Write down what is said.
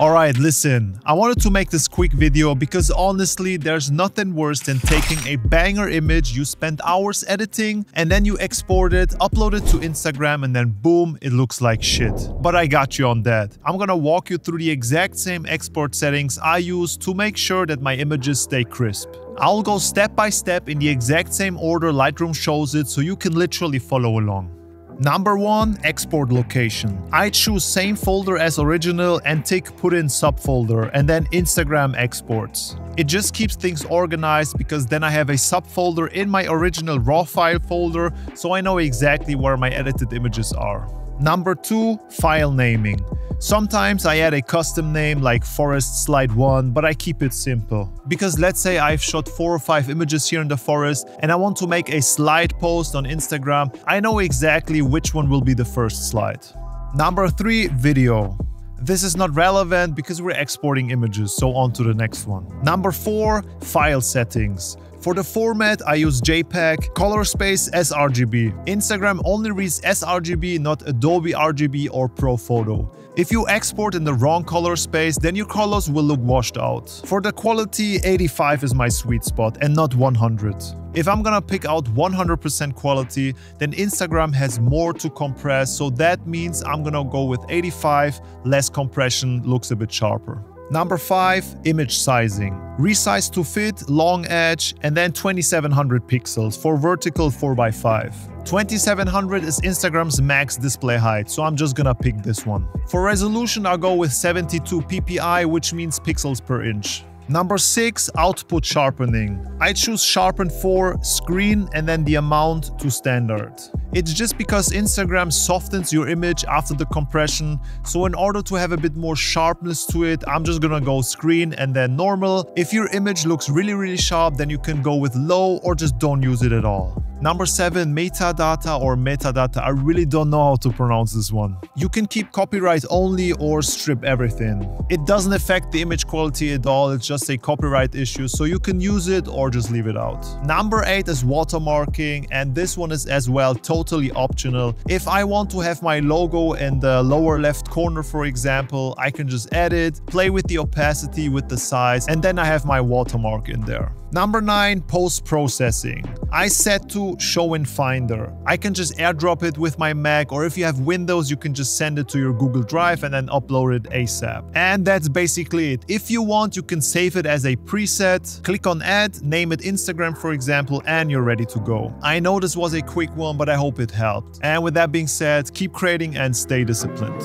Alright, listen, I wanted to make this quick video because honestly, there's nothing worse than taking a banger image you spent hours editing and then you export it, upload it to Instagram and then boom, it looks like shit. But I got you on that. I'm gonna walk you through the exact same export settings I use to make sure that my images stay crisp. I'll go step by step in the exact same order Lightroom shows it so you can literally follow along. Number 1. Export location. I choose same folder as original and tick put in subfolder and then Instagram exports. It just keeps things organized because then I have a subfolder in my original raw file folder so I know exactly where my edited images are. Number 2. File naming. Sometimes I add a custom name like forest slide 1, but I keep it simple. Because let's say I've shot 4 or 5 images here in the forest and I want to make a slide post on Instagram, I know exactly which one will be the first slide. Number 3. Video. This is not relevant because we're exporting images, so on to the next one. Number 4. File settings. For the format, I use JPEG, color space sRGB. Instagram only reads sRGB, not Adobe RGB or Pro Photo. If you export in the wrong color space, then your colors will look washed out. For the quality, 85 is my sweet spot and not 100. If I'm gonna pick out 100% quality, then Instagram has more to compress, so that means I'm gonna go with 85, less compression, looks a bit sharper. Number 5. Image sizing. Resize to fit, long edge, and then 2700 pixels for vertical 4x5. 2700 is Instagram's max display height, so I'm just gonna pick this one. For resolution, I'll go with 72 ppi, which means pixels per inch. Number 6. Output sharpening. I choose sharpen for screen, and then the amount to standard. It's just because Instagram softens your image after the compression, so in order to have a bit more sharpness to it, I'm just gonna go screen and then normal. If your image looks really really sharp, then you can go with low or just don't use it at all. Number 7. Metadata or metadata. I really don't know how to pronounce this one. You can keep copyright only or strip everything. It doesn't affect the image quality at all, it's just a copyright issue, so you can use it or just leave it out. Number 8 is watermarking, and this one is as well totally optional. If I want to have my logo in the lower left corner, for example, I can just edit, play with the opacity, with the size, and then I have my watermark in there. Number 9. Post-processing. I set to show in Finder. I can just airdrop it with my Mac or if you have Windows you can just send it to your Google Drive and then upload it ASAP. And that's basically it. If you want you can save it as a preset, click on add, name it Instagram for example and you're ready to go. I know this was a quick one but I hope it helped. And with that being said, keep creating and stay disciplined.